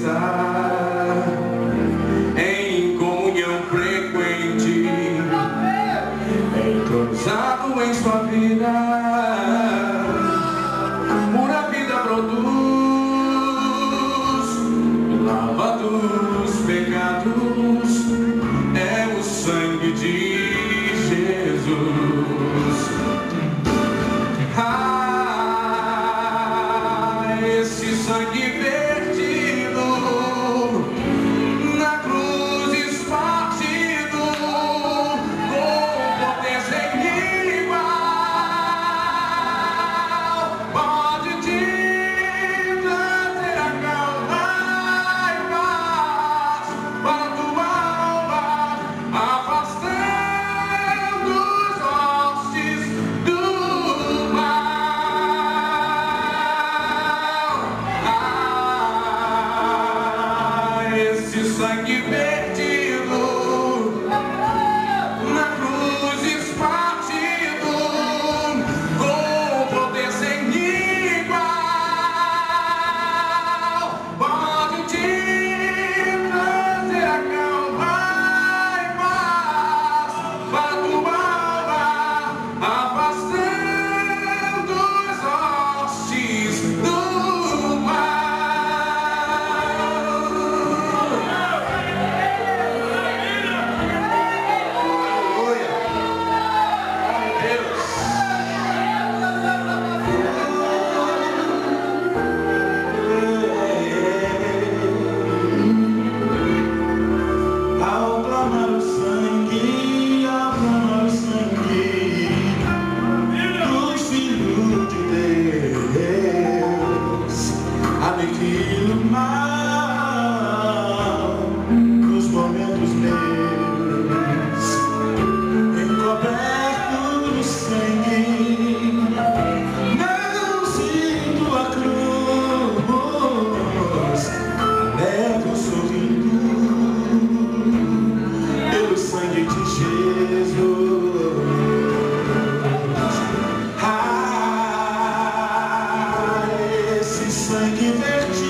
estar em comunhão frequente, momentos meus encoberto no sangue. Não sinto a cruz, nego sorrindo pelo sangue de Jesus. Ah, esse sangue vertido.